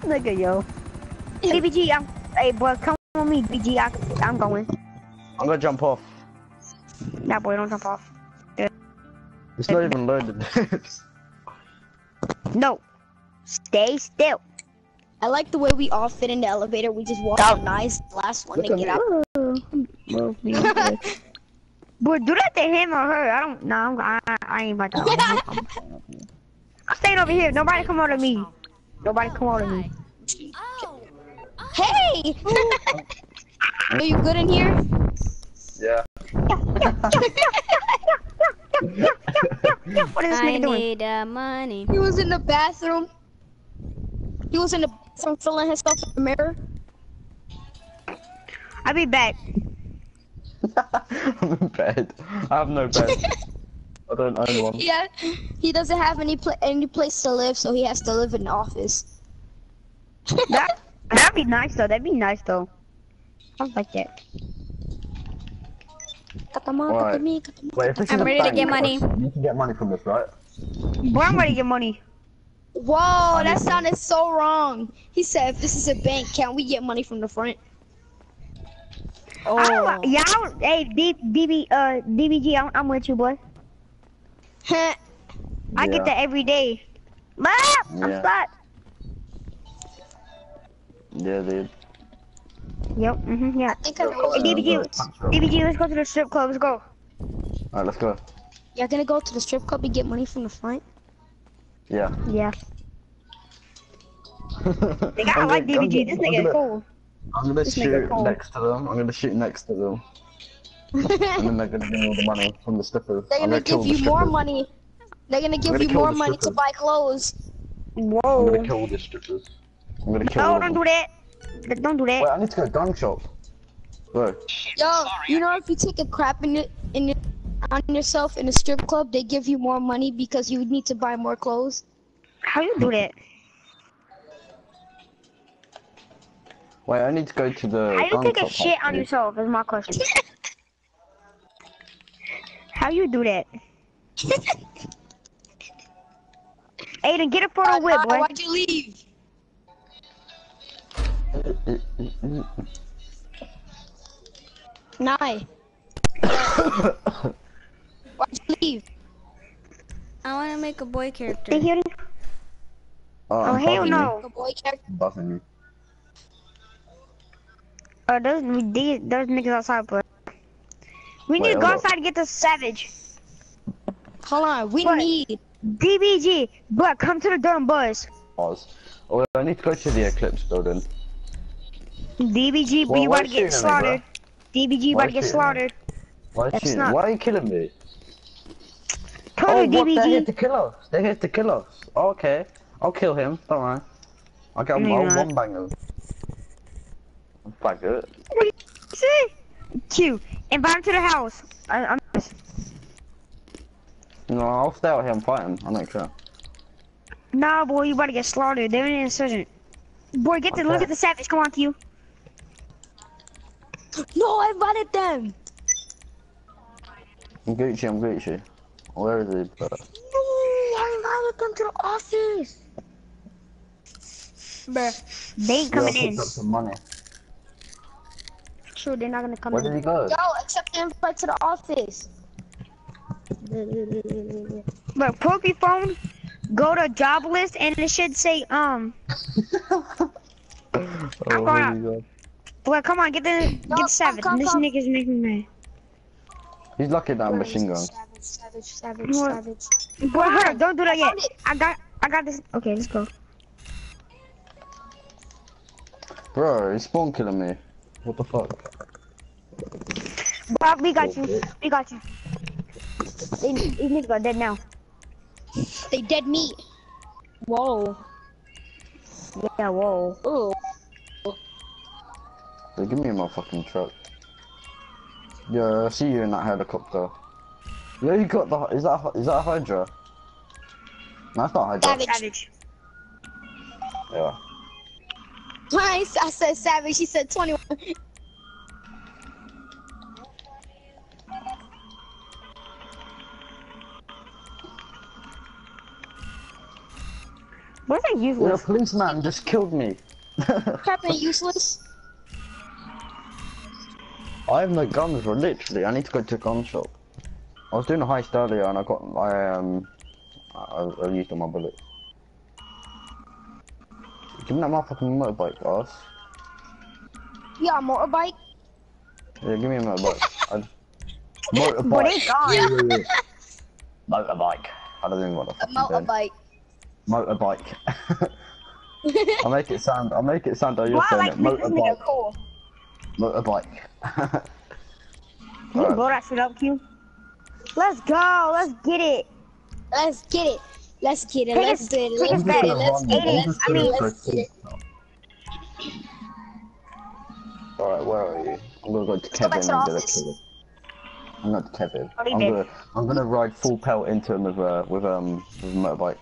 this nigga, yo. DBG, I'm, hey, boy, come with me, DBG. I, I'm going. I'm gonna jump off. Nah, boy, don't jump off. It's not even loaded. No. Stay still. I like the way we all fit in the elevator. We just walk out nice. Last one to Look get at out. Boy, do that to him or her. I don't. Nah, I'm, I, I ain't about to. I'm, I'm, I'm staying over here. Nobody come out of me. Nobody come out of me. Hey! Are you good in here? yeah. What is this I nigga doing? need uh, money. He was in the bathroom. He was in the bathroom filling himself in the mirror. I'll be back. I'm in bed. I have no bed. I don't own one. Yeah, he doesn't have any pla any place to live, so he has to live in the office. That that'd be nice though. That'd be nice though. I like that. Katama, Alright. katami, katama. Wait, if this I'm is a ready to bank, get money. You can get money from this, right? Boy, I'm ready to get money. Whoa, that sounded so wrong. He said, if this is a bank, can we get money from the front? I don't, yeah, I hey, D, DB, uh, DBG, I'm, I'm with you, boy. I get that every day. Ah, I'm Yeah. stuck. Yeah, dude. Yep, mm-hmm, yeah. I think I know Hey, DBG, DBG, let's go to the strip club. Let's go. Alright, let's go. You're gonna go to the strip club and get money from the front? Yeah. Yeah. I'm Nigga, I like I'm DBG. This nigga gonna- is cool. I'm gonna This shoot next to them. I'm gonna shoot next to them. And then they're gonna give me all the money from the strippers. They're I'm gonna give you more money. They're gonna give gonna you more money to buy clothes. Whoa. I'm gonna kill the strippers. I'm gonna kill No, all don't do them. that. Don't do that. Wait, I need to go to gun shop. Bro, Yo, you know if you take a crap in your, in your, on yourself in a strip club, they give you more money because you need to buy more clothes. How you do that? wait, I need to go to the How you gun take a shop, shit on actually. yourself? Is my question. How you do that? Aiden, get a photo Uh, whip, boy. why'd you leave? Nye. Why'd you leave? I want to make a boy character. They hear you? Oh, Oh I'm hell no. The boy character. you. Buzzing you. Uh, those these those niggas outside, but we need Wait, to go hold outside and get the savage. Hold on, we What? need. DBG, but come to the door boys. buzz. Pause. Oh, I need to go to the Eclipse building. DBG, Well, you about to you get shooting at me, slaughtered. DBG, you Why about to get shooting at me? slaughtered. Why, That's not- why are you killing me? Told Oh, you, what? They're here DBG. to kill us. They're here to kill us. Oh, okay. I'll kill him. Don't worry. I'll get No, I'll you're one banger. Fuck it. What do you say? Q, invite him to the house. I, I'm No, I'll stay out here and fight him. I don't care. Nah, boy, you about to get slaughtered. They're in an insurgent. Boy, get to look at the savage. Come on, Q. No, I invited them. I'm Gucci, I'm Gucci. Where is he? Bro? No, I invited them to the office. Bruh, they ain't coming Yeah, in. up some money. Sure, they're not gonna come Where in. did he go? Yo, accept the invite to the office. But Poke phone, go to job list and it should say um. Oh, going where out. did he go? Boy, come on, get the get come, come, this come. nigga's making me He's lucky that machine gun. Savage, savage, savage, What? savage. mad. Boy, hold up, don't do that yet. I got, I got this. Okay, let's go. Bro, he's spawn killing me. What the fuck? Bob, we got you. Okay. We got you. They, they need to go dead now. They dead meat. Whoa. Yeah, whoa. Ooh. They give me my fucking truck. Yeah, I see you in that helicopter. Yeah, you got the. Is that is that a Hydra? No, it's not a Hydra. Savage. Savage. Yeah. Nice. I said savage, he said 21. What's that The policeman just killed me. Crapping useless. I have no guns. Literally, I need to go to a gun shop. I was doing a heist earlier and I got I um I, I used all my bullets. Give me that motherfucking motorbike, boss. Yeah, motorbike. Yeah, give me a motorbike. I, motorbike. it's gone. motorbike. I don't even know what the A fuck I'm motorbike. Motorbike. I'll make it sound. I'll make it sound like you're Wow, saying like it. Motorbike. cool. Motorbike. Can you blow that shit up, Q? Let's go. Let's get it. Let's get it. Let's get it. Let's us- get it. Let's us get it. Let's get it. I mean- Let's get it. Alright, where are you? I'm gonna go to Kevin back to and get a office. kill. I'm not Kevin. I'm gonna I'm gonna ride full pelt into him with uh with um with a motorbike.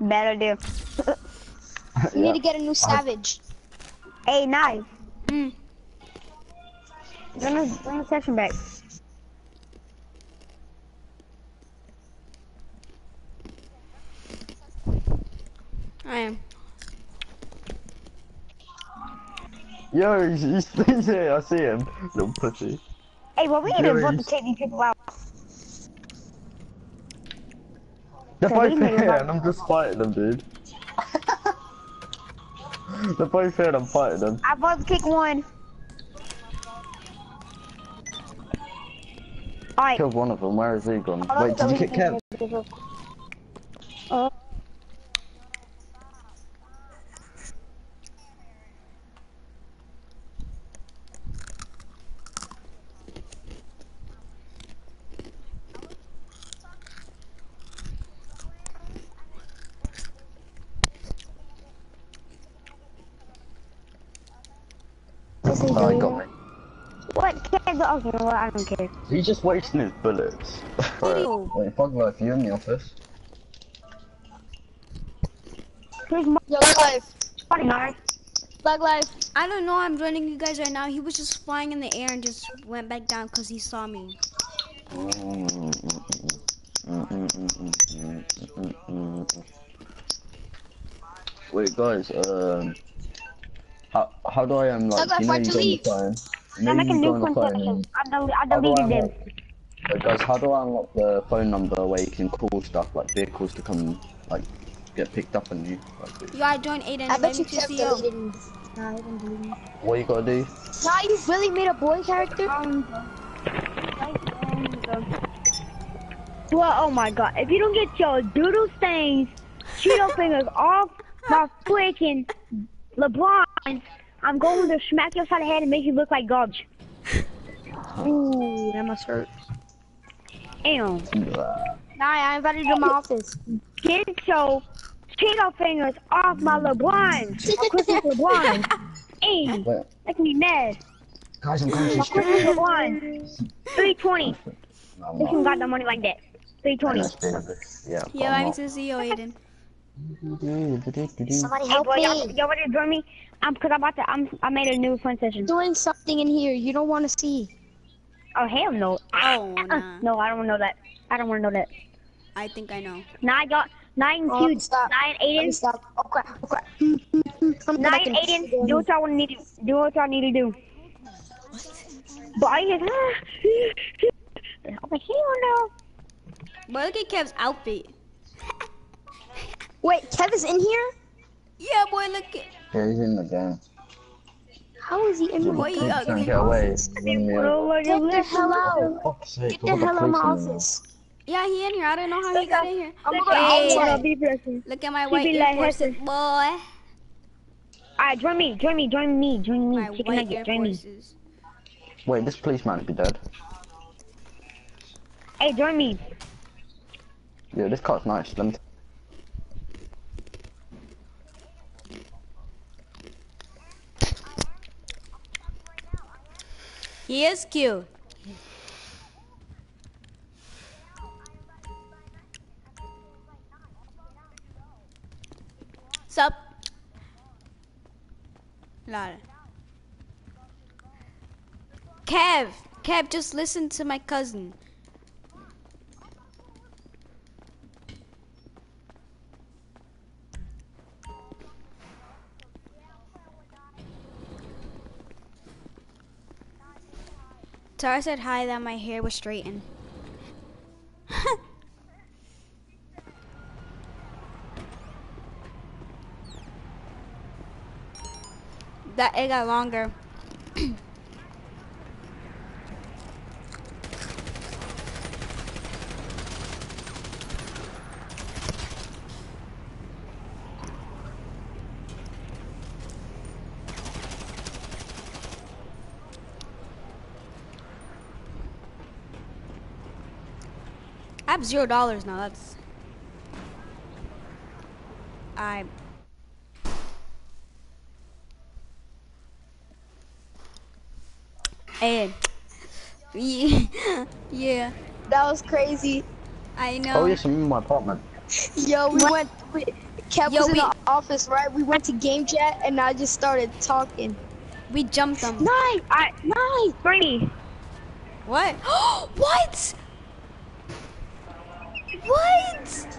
Better do. We need to get a new savage. Hey, knife. Mm. Bring the, bring the section back. I am. Yo, he's, he's, he's here. I see him. Little pussy. Hey, well, we need Yeah, to vote he's- to take these people out. They're both here, and I'm just fighting them, dude. They're both here, and I'm fighting them. I to kick one. Alright. Killed one of them. Where is he gone? Wait, did you kick Kev? Uh, This is Oh, he doing got me. what? Kids? Okay, well, I don't care. He's just wasting his bullets. Ew. Wait, Thug Life, you in the office? Here's my Yo, live. fucking knife. Lag live. I don't know. I'm joining you guys right now. He was just flying in the air and just went back down because he saw me. Wait, guys. Um, how how do I um like Douglas, you know why'd you you go on the phone? You I'm making you go new on phone. concessions. and- I, del- I how do I deleted them. unlock- guys, how do I unlock the phone number where you can call stuff like vehicles to come like get picked up on you? Like, Yo, I joined Aiden. I bet you me to kept CO. deleting. Nah, I didn't delete. what you gotta do? Nah, you really made a boy character? Well, oh my god. If you don't get your doodle stains, Cheeto fingers off my freaking LeBron, I'm going to smack you upside the head and make you look like garbage. Ooh, that must hurt. Damn. Nah, I invited you to my office. Get your Cheeto fingers off my LeBron. My Christmas LeBron. Hey, Wait, make me mad. guys, I'm going to My street. Christmas LeBron. 320. No, I'm This one not. got the money like that. 320. Yeah, Yeah, but invite I'm me to CO, Aiden. not. Somebody Hey, help boy, me. y'all ready to join me? I'm, cause I'm about to, I'm, I made a new fun session. Doing something in here you don't want to see. Oh, hell no. Oh, Uh, nah. no, I don't know that. I don't want to know that. I think I know. Nine, got nine, Oh, two, stop. nine, Let me Aiden, stop. Oh crap, oh crap. I'm nine, connecting. Aiden. Do what y'all need to, do what y'all need to do. But I hear, I'm like, hell no. Boy, look at Kev's outfit. Wait, Kev is in here? Yeah, boy, look at. Yeah, he's in the game. How is he in Boy, here? you Trying to ugly. get away. Run me over. Oh, look Get the hell out. Fuck's Get the hell out of my police in there. office. Yeah, he in here. I don't know how he got in here. I'm gonna hey, outside. be person. Look at my white be Air Forces, boy. Alright, join me, join me, join me, join me. My Chicken white nugget, join me. Wait, this policeman be dead. Hey, join me. Yeah, this car's nice. Let me. He is cute. Sup? Lara. Kev, Kev, just listen to my cousin. Tara said hi that my hair was straightened. that it got longer. I have zero dollars now. That's I. And yeah, yeah, That was crazy. I know. Oh yes, I'm in my apartment. Yo, we went. We, Kev Yo, was in we- the office, right? We went to game chat, and I just started talking. We jumped them. Nice, I, nice, Bernie. What? what? What?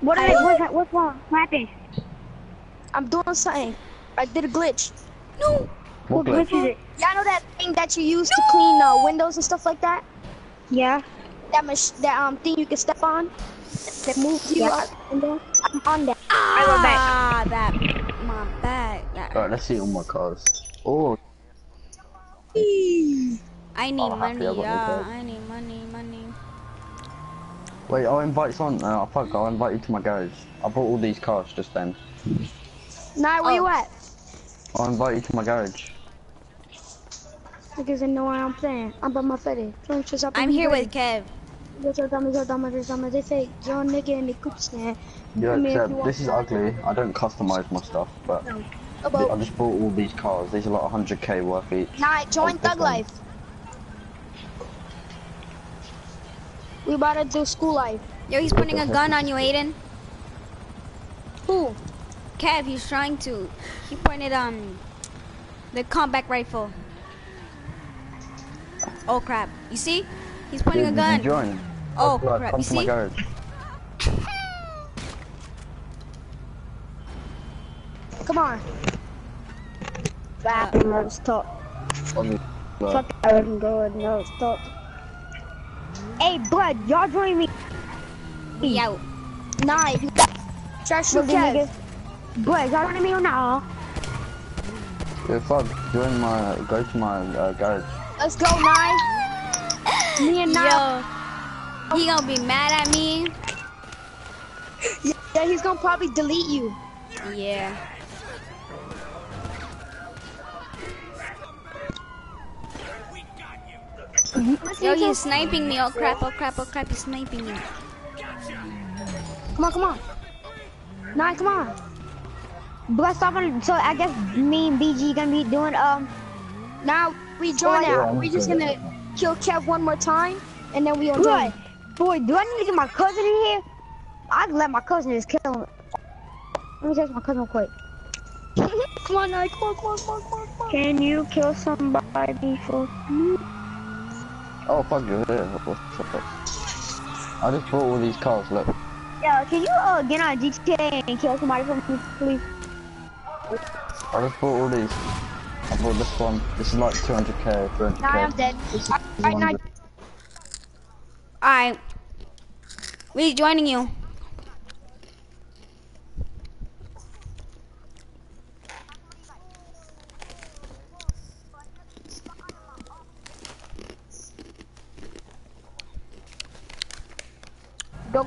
What I- is, what's, that- what's wrong? What happened? I'm doing something. I did a glitch. No. What What glitch glitch? is it? Y'all know that thing that you use to clean uh, windows and stuff like that? Yeah. That mach- that um thing you can step on that moves you Yeah. out window. I'm on that. I go back. Ah, that my bag. That Alright, let's see all my cars. Oh, I need Oh, money, I got my yeah. Wait, I'll invite someone. Uh, fuck, I'll invite you to my garage. I brought all these cars just then. Nah, where you Oh. at? I'll invite you to my garage. Because I know where I'm playing. I'm by my fetty. I'm here with Kev. They say, yo nigga in the coop stand. Yeah, I mean, if except you this is ugly. I don't customize my stuff, but I just bought all these cars. These are like 100k worth each. Nah, join Oh, Thug. Life. We about to do school life. Yo, he's putting a gun on you, Aiden. Who? Kev, he's trying to. He pointed um the combat rifle. Oh crap! You see? He's pointing a gun. Did you join? Oh, Blood, crap, Come you to my see? garage. Come on. Back and let's talk. On the blood. Fuck, I wouldn't go going. No, stop. Hey, blood, y'all join me. Yo, Nah, you trash your Look, niggas. Blood, y'all joining me or not? Yeah, fuck. Join my. Go to my uh, garage. Let's go, Nine. Me and Nine. yo, he gonna be mad at me. Yeah, he's gonna probably delete you. Yeah. Yo, he's sniping me. Oh crap! Oh crap! Oh crap! He's sniping me. Come on, come on. Nine, come on. Stop on. So I guess me and BG gonna be doing um. Now we join Yeah, out. We're just gonna kill Kev one more time, and then we on join. boy, do I need to get my cousin in here? I can let my cousin just kill him. Let me text my cousin quick. come on, Nine. Come come on, come on, come on, come on. Can you kill somebody for me? Oh fuck you! What the fuck? I just bought all these cars. Look. Yeah, can you uh get on GTA and kill somebody for me, please? I just bought all these. I bought this one. This is like 200k, 300k. Nine, I'm dead. Alright, Nine. 100. All right. We joining you.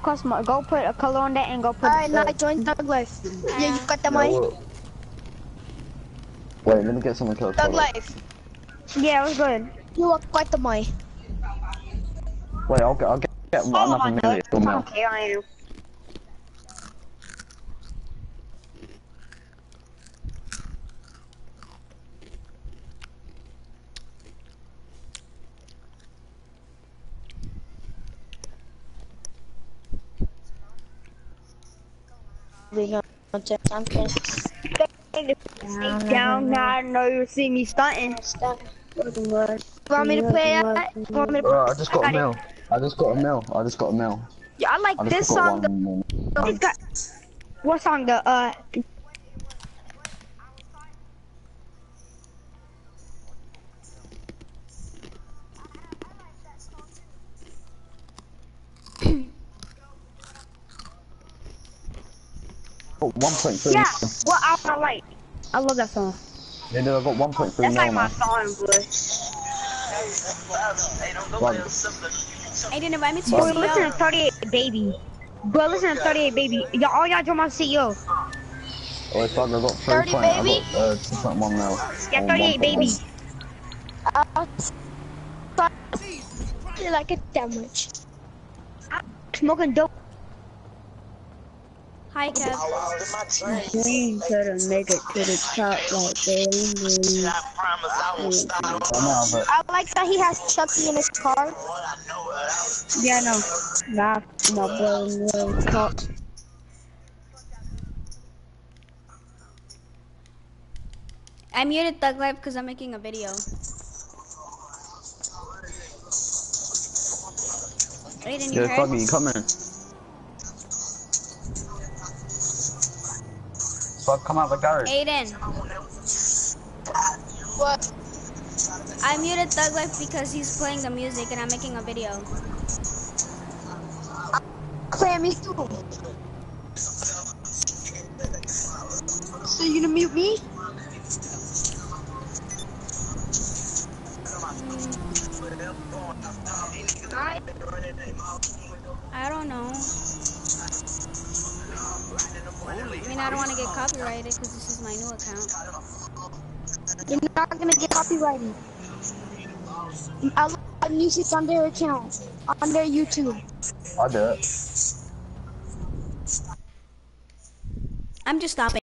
Go custom. Go put a color on that and go put. Alright, the- Nine, join Thug Life. Yeah, you got the Yeah, money. what? Wait, let me get someone close. Thug hold on. Life. Yeah, it was good. You look quite the money. Wait, I'll get, I'll get, get Oh another million. I mil. don't care. I am. We gonna check something. Stay down now. I know you see me stunting. You want me to play that? Want me to Bro, I just got a mill. I just got a mill. I just got a mill. Yeah, I like I this song. one more. It's got. What song? The uh. 1.3. Yeah, well, I, I like. I love that song. Yeah, dude, I got 1.3 That's like my man. song, boy. Like, Aiden, invite me to Boy, your listen to 38 Baby. Bro, listen to 38 Baby. Y'all, all y'all join my CEO. oh, it's like I got 3 30 point, I baby? got uh, 2.1 mil. Yeah, Or 38 Baby. Uh, I like it that much. Smoking dope. Hi, Kev. We couldn't make it to the top like they I know, I like that he has Chucky in his car. Yeah, no. Nah, my brother will talk. I muted Thug Life because I'm making a video. Aiden, you yeah, heard? fuck you coming. Fuck, come out the garage. Aiden, What? I muted Thug Life because he's playing the music and I'm making a video. Clam me too. So you gonna mute me? Mm. I don't know. I don't want to get copyrighted because this is my new account. You're not gonna get copyrighted. I'll have music on their account, on their YouTube. I do it. I'm just stopping.